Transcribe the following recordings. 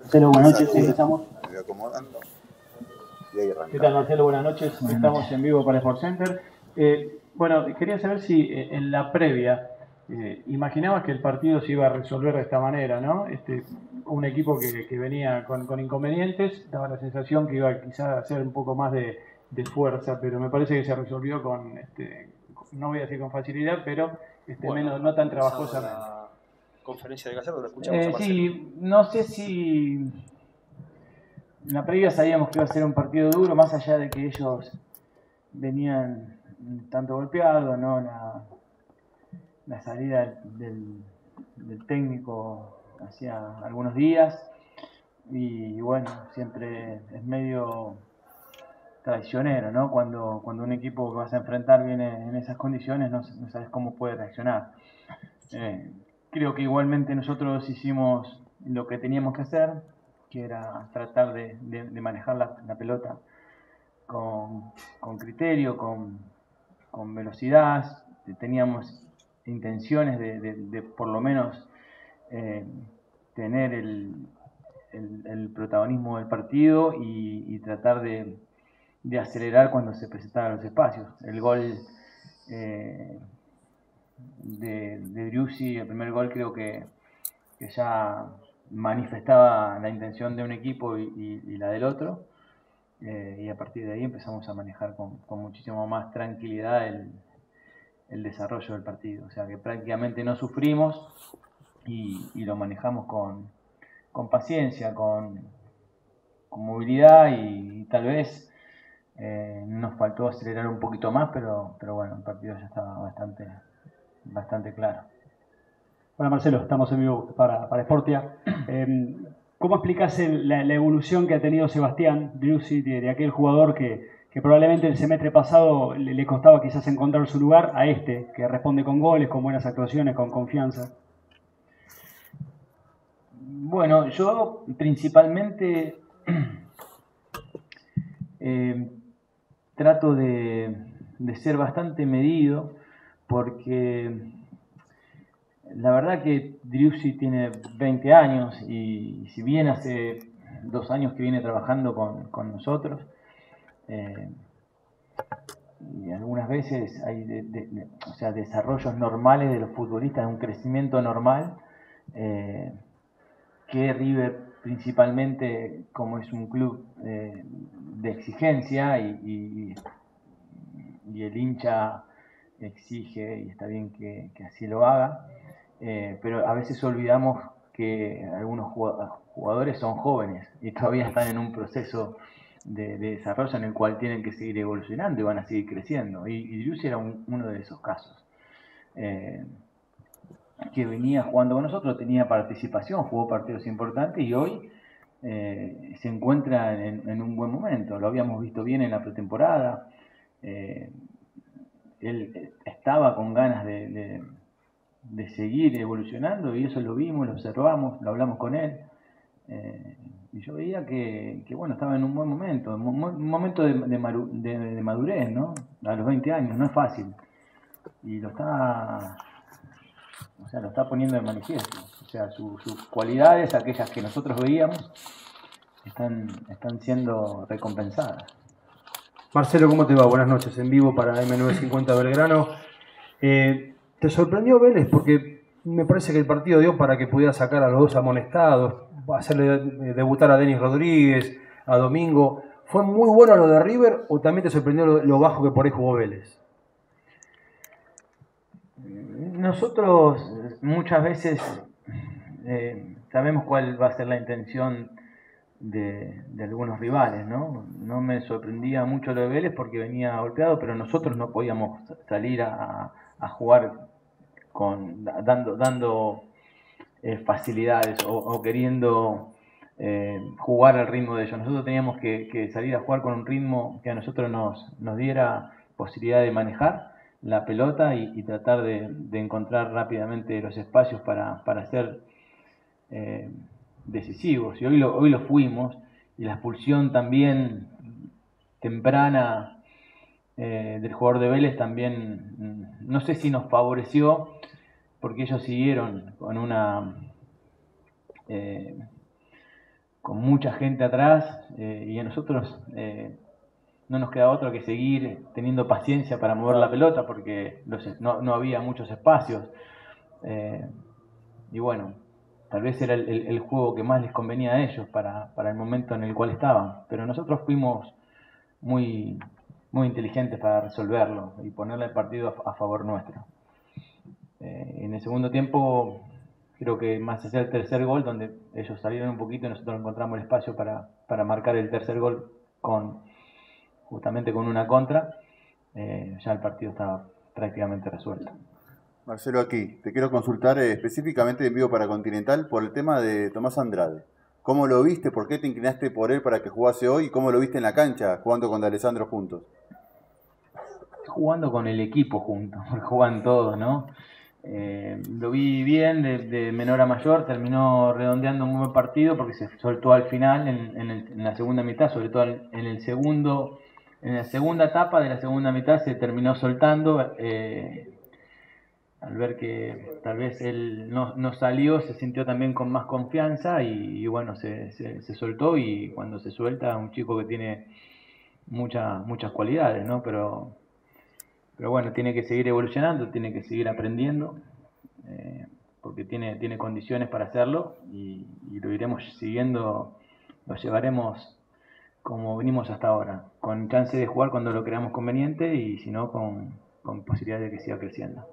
Marcelo, buenas noches, empezamos. ¿Qué tal Marcelo? Buenas noches, estamos en vivo para Sport Center. Eh, bueno, quería saber si eh, en la previa eh, imaginabas que el partido se iba a resolver de esta manera, ¿no? Este, un equipo que, venía con, inconvenientes, daba la sensación que iba quizás a hacer un poco más de, fuerza, pero me parece que se resolvió con, este, no voy a decir con facilidad, pero este, menos, no tan trabajosamente. Conferencia de Gallardo, lo escuchamos. Eh, sí, no sé si en la previa sabíamos que iba a ser un partido duro, más allá de que ellos venían tanto golpeados, ¿no? La, la salida del, técnico hacía algunos días y, bueno, siempre es medio traicionero, ¿no? Cuando, cuando un equipo que vas a enfrentar viene en esas condiciones, no, sabes cómo puede reaccionar. Eh, creo que igualmente nosotros hicimos lo que teníamos que hacer, que era tratar de, manejar la, pelota con, criterio, con, con, velocidad. Teníamos intenciones de, por lo menos eh, tener el, el, protagonismo del partido y, tratar de, acelerar cuando se presentaran los espacios. El gol eh, de, de el primer gol creo que, ya manifestaba la intención de un equipo y, la del otro. Eh, y a partir de ahí empezamos a manejar con, con muchísimo más tranquilidad el, el desarrollo del partido. O sea que prácticamente no sufrimos y, lo manejamos con, paciencia, con, movilidad y, tal vez eh, nos faltó acelerar un poquito más, pero, pero bueno, el partido ya estaba bastante, bastante claro. Hola Marcelo, estamos en vivo para, para Sportia. Eh, ¿Cómo explicas la, evolución que ha tenido Sebastián Driussi de aquel jugador que, que probablemente el semestre pasado le, costaba quizás encontrar su lugar a este, que responde con goles, con buenas actuaciones, con confianza. Bueno, yo principalmente eh, trato de, ser bastante medido porque la verdad que Driussi tiene 20 años y si bien hace dos años que viene trabajando con nosotros, eh, y algunas veces hay o sea, desarrollos normales de los futbolistas, un crecimiento normal, eh, que River principalmente, como es un club eh, de exigencia y, y, el hincha exige y está bien que, así lo haga, pero a veces olvidamos que algunos jugadores son jóvenes y todavía están en un proceso de, desarrollo en el cual tienen que seguir evolucionando y van a seguir creciendo. Y, y era uno de esos casos. Eh, que venía jugando con nosotros, tenía participación, jugó partidos importantes y hoy eh, se encuentra en, un buen momento. Lo habíamos visto bien en la pretemporada. Eh, él estaba con ganas de, de, seguir evolucionando y eso lo vimos, lo observamos, lo hablamos con él. Y yo veía que, bueno, estaba en un buen momento, un momento de, de, madurez, ¿no? A los 20 años, no es fácil. Y lo está, o sea, lo está poniendo de manifiesto. O sea, sus cualidades, aquellas que nosotros veíamos, están, están siendo recompensadas. Marcelo, ¿cómo te va? Buenas noches, en vivo para M950 Belgrano. Eh, ¿Te sorprendió Vélez? Porque me parece que el partido dio para que pudiera sacar a los dos amonestados, hacerle debutar a Denis Rodríguez, a Domingo. ¿Fue muy bueno lo de River o también te sorprendió lo, bajo que por ahí jugó Vélez? Nosotros muchas veces eh, sabemos cuál va a ser la intención de, algunos rivales, ¿no? No me sorprendía mucho lo de Vélez porque venía golpeado, pero nosotros no podíamos salir a, jugar con dando, dando eh, facilidades o, queriendo eh, jugar al ritmo de ellos. Nosotros teníamos que, salir a jugar con un ritmo que a nosotros nos, nos diera posibilidad de manejar la pelota y, tratar de, encontrar rápidamente los espacios para, para ser eh, decisivos. Y hoy lo, hoy lo fuimos y la expulsión también temprana del jugador de Vélez también, mm, no sé si nos favoreció porque ellos siguieron con una eh, con mucha gente atrás y a nosotros no nos queda otro que seguir teniendo paciencia para mover la pelota porque no, había muchos espacios. y bueno, tal vez era el, juego que más les convenía a ellos para, el momento en el cual estaban. Pero nosotros fuimos muy, muy inteligentes para resolverlo y ponerle el partido a, favor nuestro. Eh, en el segundo tiempo, creo que más allá del tercer gol, donde ellos salieron un poquito y nosotros encontramos el espacio para, marcar el tercer gol con justamente con una contra, eh, ya el partido estaba prácticamente resuelto. Marcelo, aquí te quiero consultar eh, específicamente en vivo para Continental por el tema de Tomás Andrade. ¿Cómo lo viste? ¿Por qué te inclinaste por él para que jugase hoy? ¿Y cómo lo viste en la cancha jugando con Alessandro juntos? Jugando con el equipo juntos, porque juegan todos, ¿no? Eh, lo vi bien de, menor a mayor, terminó redondeando un buen partido porque se soltó al final en, la segunda mitad, sobre todo en, el segundo, en la segunda etapa de la segunda mitad se terminó soltando. Eh, al ver que tal vez él no, no, salió, se sintió también con más confianza y, bueno, se, se, soltó y cuando se suelta un chico que tiene muchas muchas cualidades, ¿no? Pero, pero bueno, tiene que seguir evolucionando, tiene que seguir aprendiendo, eh, porque tiene, tiene condiciones para hacerlo y, lo iremos siguiendo, lo llevaremos como venimos hasta ahora, con chance de jugar cuando lo creamos conveniente y si no, con, con posibilidad de que siga creciendo.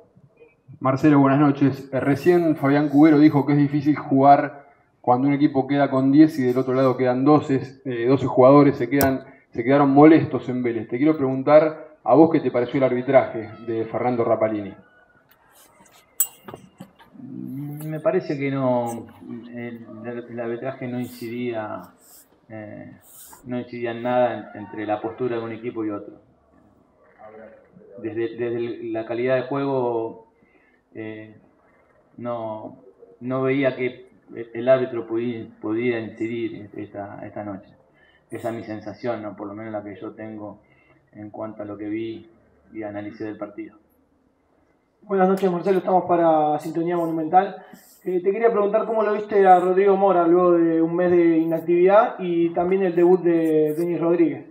Marcelo, buenas noches. Eh, recién Fabián Cubero dijo que es difícil jugar cuando un equipo queda con 10 y del otro lado quedan 12, 12 eh, jugadores, se, quedan, se quedaron molestos en Vélez. Te quiero preguntar a vos qué te pareció el arbitraje de Fernando Rapalini. Me parece que no, el, arbitraje no incidía, eh, no incidía en nada entre la postura de un equipo y otro. Desde, desde la calidad de juego eh, no, no veía que el árbitro pudiera, incidir esta, esta noche. Esa es mi sensación, ¿no? por lo menos la que yo tengo en cuanto a lo que vi y analicé del partido. Buenas noches, Marcelo. Estamos para Sintonía Monumental. Eh, te quería preguntar cómo lo viste a Rodrigo Mora luego de un mes de inactividad y también el debut de Denis Rodríguez.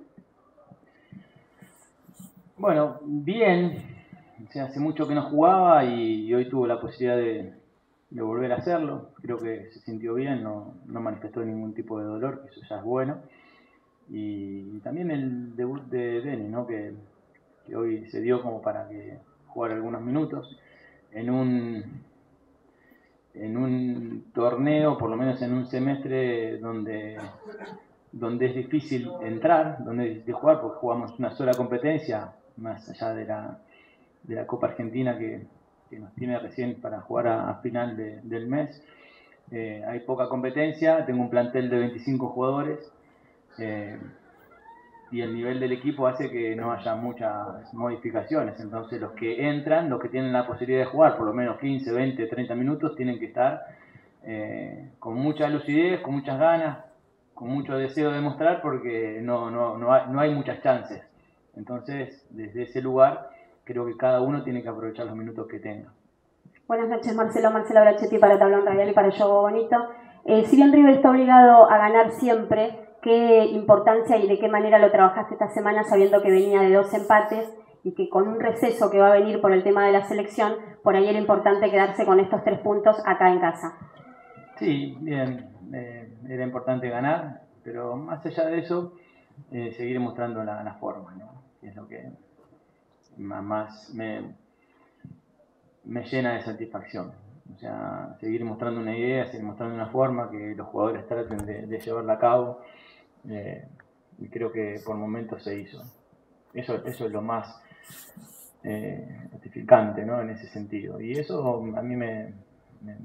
Bueno, bien hace mucho que no jugaba y, hoy tuvo la posibilidad de, volver a hacerlo. Creo que se sintió bien, no, manifestó ningún tipo de dolor, que eso ya es bueno. Y, también el debut de Denny, ¿no? que, hoy se dio como para que jugara algunos minutos en un, en un torneo, por lo menos en un semestre donde, donde es difícil entrar, donde es difícil jugar, porque jugamos una sola competencia, más allá de la, de la Copa Argentina que, nos tiene recién para jugar a, final del mes. Eh, hay poca competencia, tengo un plantel de 25 jugadores eh, y el nivel del equipo hace que no haya muchas modificaciones. Entonces los que entran, los que tienen la posibilidad de jugar por lo menos 15, 20, 30 minutos, tienen que estar eh, con mucha lucidez, con muchas ganas, con mucho deseo de mostrar porque no, no, no, hay, no hay muchas chances. Entonces, desde ese lugar creo que cada uno tiene que aprovechar los minutos que tenga. Buenas noches, Marcelo. Marcelo Brachetti para Tablón Radial y para Yogo Bonito. Eh, si bien River está obligado a ganar siempre, ¿qué importancia y de qué manera lo trabajaste esta semana sabiendo que venía de dos empates y que con un receso que va a venir por el tema de la selección, por ahí era importante quedarse con estos tres puntos acá en casa? Sí, bien. Eh, era importante ganar, pero más allá de eso, eh, seguir mostrando la, la forma, ¿no? es lo que más me, me llena de satisfacción. O sea, seguir mostrando una idea, seguir mostrando una forma que los jugadores traten de, llevarla a cabo. Eh, y creo que por momentos se hizo. Eso, eso es lo más eh, gratificante ¿no? en ese sentido. Y eso a mí me,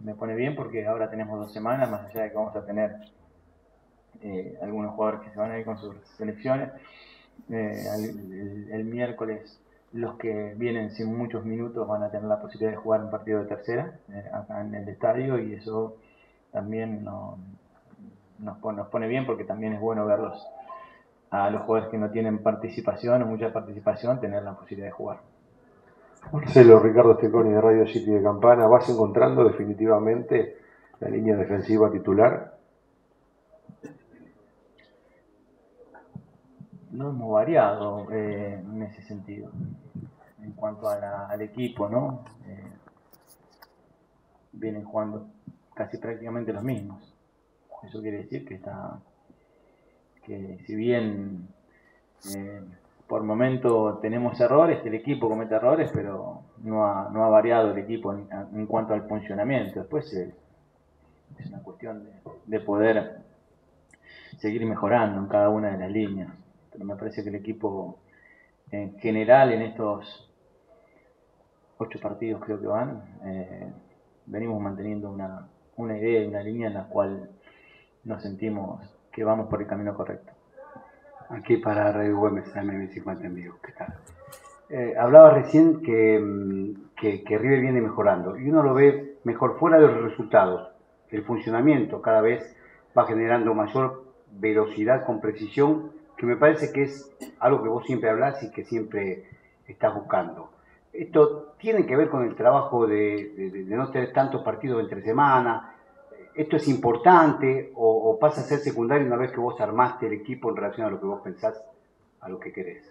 me, pone bien porque ahora tenemos dos semanas, más allá de que vamos a tener eh, algunos jugadores que se van a ir con sus selecciones. el, miércoles los que vienen sin muchos minutos van a tener la posibilidad de jugar un partido de tercera eh, acá en el estadio y eso también nos, pone, bien porque también es bueno verlos a los jugadores que no tienen participación o mucha participación tener la posibilidad de jugar. Marcelo, Ricardo Steconi de Radio City de Campana, ¿vas encontrando definitivamente la línea defensiva titular? No hemos variado eh, en ese sentido, en cuanto al equipo, ¿no? Eh, vienen jugando casi prácticamente los mismos. Eso quiere decir que está, que si bien eh, por momento tenemos errores, el equipo comete errores, pero no ha, no ha variado el equipo en, cuanto al funcionamiento. Después es una cuestión de, de poder seguir mejorando en cada una de las líneas pero me parece que el equipo en general en estos ocho partidos creo que van, eh, venimos manteniendo una, una idea y una línea en la cual nos sentimos que vamos por el camino correcto. Aquí para Radio Güemes, AM50 en vivo, ¿qué tal? Eh, hablaba recién mm, que, que, River viene mejorando y uno lo ve mejor fuera de los resultados. El funcionamiento cada vez va generando mayor velocidad con precisión que me parece que es algo que vos siempre hablas y que siempre estás buscando. Esto tiene que ver con el trabajo de, no tener tantos partidos entre semana. ¿Esto es importante o, pasa a ser secundario una vez que vos armaste el equipo en relación a lo que vos pensás, a lo que querés?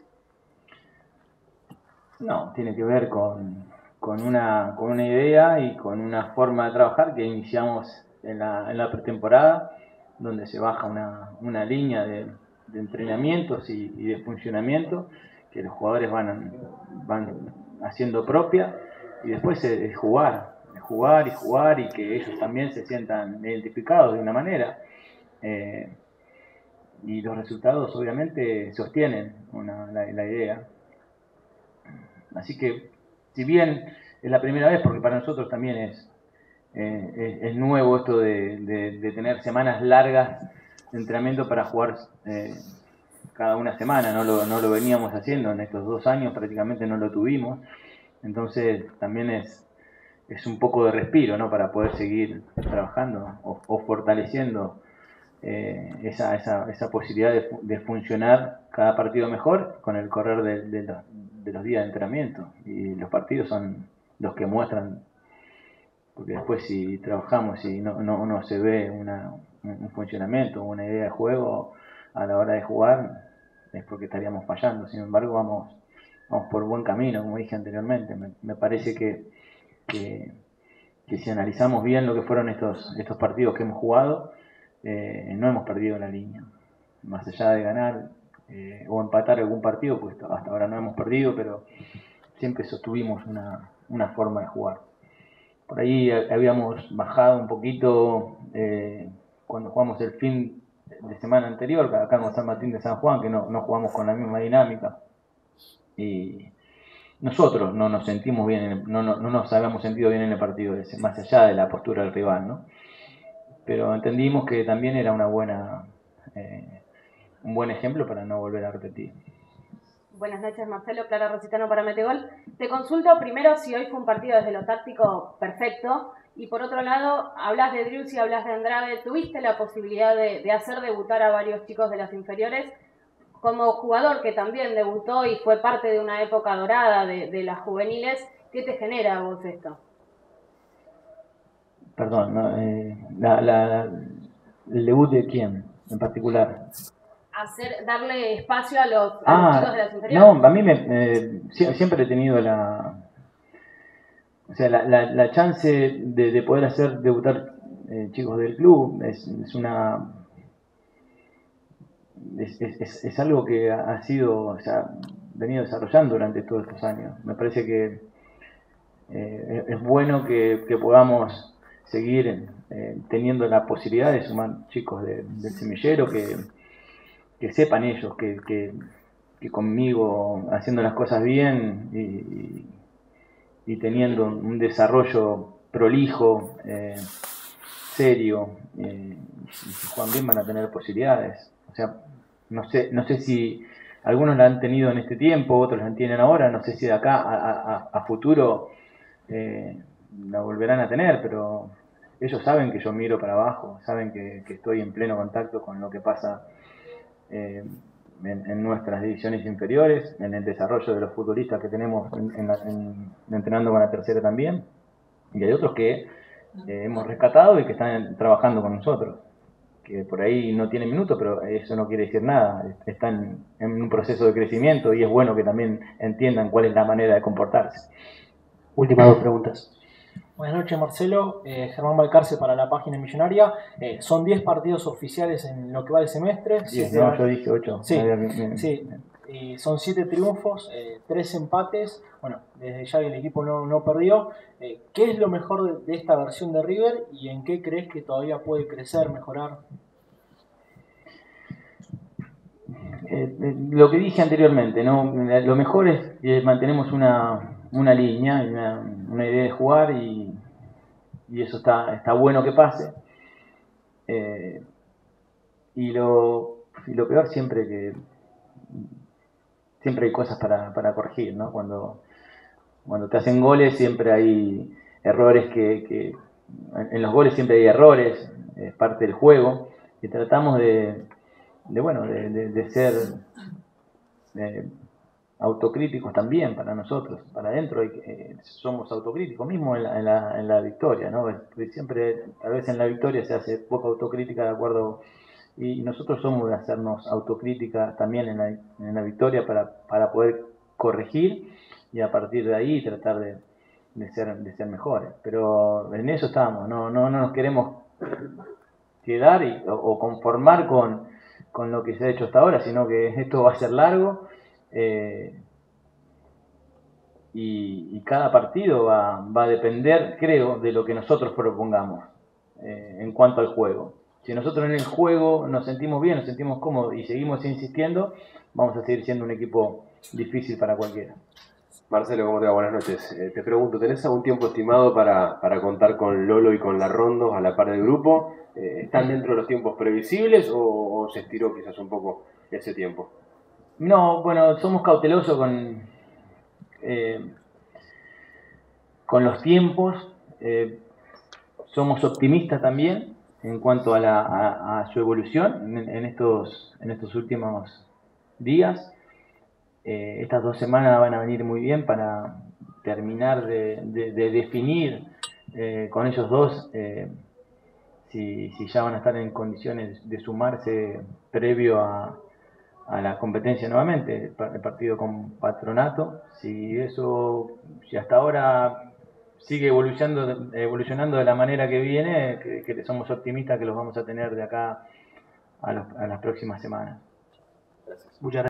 No, tiene que ver con, una, con una idea y con una forma de trabajar que iniciamos en la, en la pretemporada, donde se baja una, una línea de, de entrenamientos y, de funcionamiento que los jugadores van, van haciendo propia y después es, jugar, jugar y jugar y que ellos también se sientan identificados de una manera. Eh, y los resultados obviamente sostienen la, idea. Así que, si bien es la primera vez, porque para nosotros también es, eh, es, nuevo esto de, de, tener semanas largas entrenamiento para jugar eh, cada una semana, no lo, no lo veníamos haciendo en estos dos años, prácticamente no lo tuvimos, entonces también es, es un poco de respiro ¿no? para poder seguir trabajando o, fortaleciendo eh, esa, esa, esa, posibilidad de, funcionar cada partido mejor con el correr de, de, los días de entrenamiento. Y los partidos son los que muestran, porque después si trabajamos y no, no, no se ve una, un funcionamiento, una idea de juego a la hora de jugar, es porque estaríamos fallando. Sin embargo, vamos, vamos por buen camino, como dije anteriormente. Me, parece que, que, si analizamos bien lo que fueron estos, estos partidos que hemos jugado, eh, no hemos perdido la línea. Más allá de ganar eh, o empatar algún partido, pues hasta ahora no hemos perdido, pero siempre sostuvimos una, una forma de jugar. Por ahí habíamos bajado un poquito eh, cuando jugamos el fin de semana anterior, acá con San Martín de San Juan, que no, jugamos con la misma dinámica. Y nosotros no nos sentimos bien, no, no, nos habíamos sentido bien en el partido ese, más allá de la postura del rival, ¿no? Pero entendimos que también era una buena, eh, un buen ejemplo para no volver a repetir. Buenas noches, Marcelo. Clara Rositano para Metegol. Te consulto primero si hoy fue un partido desde lo táctico perfecto, y por otro lado, hablas de y hablas de Andrade. ¿Tuviste la posibilidad de, hacer debutar a varios chicos de las inferiores? Como jugador que también debutó y fue parte de una época dorada de, las juveniles, ¿qué te genera a vos esto? Perdón, eh, ¿el debut de quién en particular? Hacer, darle espacio a los, ah, chicos de las inferiores. No, a mí me, siempre he tenido la, o sea, la, la, chance de, poder hacer debutar eh, chicos del club es, una es, algo que ha sido, o sea, venido desarrollando durante todos estos años. Me parece que eh, es bueno que, podamos seguir eh, teniendo la posibilidad de sumar chicos del semillero que, que sepan ellos que, que, conmigo haciendo las cosas bien y y teniendo un desarrollo prolijo, eh, serio, eh, si juegan bien van a tener posibilidades. O sea, no sé, no sé si algunos la han tenido en este tiempo, otros la tienen ahora, no sé si de acá a, futuro eh, la volverán a tener, pero ellos saben que yo miro para abajo, saben que estoy en pleno contacto con lo que pasa en, nuestras divisiones inferiores, en el desarrollo de los futbolistas que tenemos en, entrenando con la tercera también, y hay otros que eh, hemos rescatado y que están trabajando con nosotros. que por ahí no tienen minutos, pero eso no quiere decir nada. Están en un proceso de crecimiento y es bueno que también entiendan cuál es la manera de comportarse. Últimas dos preguntas. Buenas noches, Marcelo. Eh, Germán Balcarce para la página Millonaria. Eh, son 10 partidos oficiales en lo que va del semestre. Diez, no, yo dije 8. Sí, sí. Y son 7 triunfos, 3 empates. Bueno, desde ya el equipo no, no perdió. ¿Qué es lo mejor de, de esta versión de River y en qué crees que todavía puede crecer, mejorar? Eh, lo que dije anteriormente, ¿no? lo mejor es que mantenemos una, una línea, una, una, idea de jugar y, y, eso está, está bueno que pase. Eh, y, lo, y lo peor siempre que siempre hay cosas para, para corregir, ¿no? Cuando, cuando te hacen goles siempre hay errores que, que en los goles siempre hay errores, es parte del juego, y tratamos de, de bueno, de, de, de ser autocríticos también para nosotros, para adentro eh, somos autocríticos, mismo en la, en la, victoria, ¿no? siempre, a veces en la victoria se hace poca autocrítica de acuerdo, y nosotros somos de hacernos autocrítica también en la, en la victoria para, para poder corregir y a partir de ahí tratar de, de, ser, de ser mejores. Pero en eso estamos, no, no, no nos queremos quedar y, o, o conformar con con lo que se ha hecho hasta ahora, sino que esto va a ser largo eh, y, cada partido va, va, a depender, creo, de lo que nosotros propongamos eh, en cuanto al juego. Si nosotros en el juego nos sentimos bien, nos sentimos cómodos y seguimos insistiendo, vamos a seguir siendo un equipo difícil para cualquiera. Marcelo, ¿cómo te va? Buenas noches. Eh, te pregunto, ¿tenés algún tiempo estimado para, para, contar con Lolo y con la Rondo a la par del grupo? ¿Están dentro de los tiempos previsibles o, o, se estiró quizás un poco ese tiempo? No, bueno, somos cautelosos con, eh, con los tiempos, eh, somos optimistas también en cuanto a, la, a, su evolución en, en, estos, en estos últimos días. Eh, estas dos semanas van a venir muy bien para terminar de, de, de definir eh, con ellos dos eh, si, si, ya van a estar en condiciones de sumarse previo a, a la competencia nuevamente, el partido con patronato. Si eso, si hasta ahora sigue evolucionando, evolucionando de la manera que viene, que, que somos optimistas que los vamos a tener de acá a, los, a las próximas semanas. Gracias. Muchas gracias.